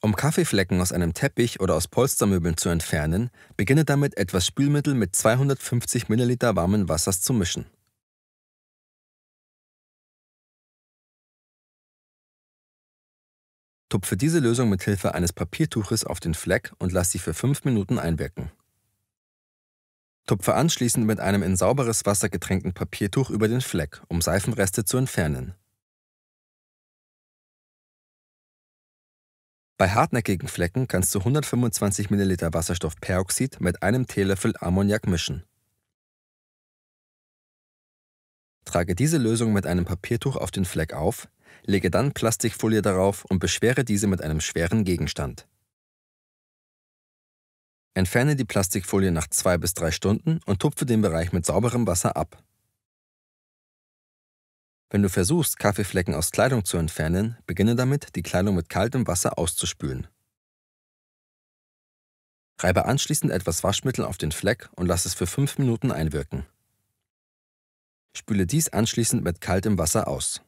Um Kaffeeflecken aus einem Teppich oder aus Polstermöbeln zu entfernen, beginne damit, etwas Spülmittel mit 250 ml warmen Wassers zu mischen. Tupfe diese Lösung mit Hilfe eines Papiertuches auf den Fleck und lass sie für 5 Minuten einwirken. Tupfe anschließend mit einem in sauberes Wasser getränkten Papiertuch über den Fleck, um Seifenreste zu entfernen. Bei hartnäckigen Flecken kannst du 125 ml Wasserstoffperoxid mit einem Teelöffel Ammoniak mischen. Trage diese Lösung mit einem Papiertuch auf den Fleck auf, lege dann Plastikfolie darauf und beschwere diese mit einem schweren Gegenstand. Entferne die Plastikfolie nach zwei bis drei Stunden und tupfe den Bereich mit sauberem Wasser ab. Wenn du versuchst, Kaffeeflecken aus Kleidung zu entfernen, beginne damit, die Kleidung mit kaltem Wasser auszuspülen. Reibe anschließend etwas Waschmittel auf den Fleck und lass es für 5 Minuten einwirken. Spüle dies anschließend mit kaltem Wasser aus.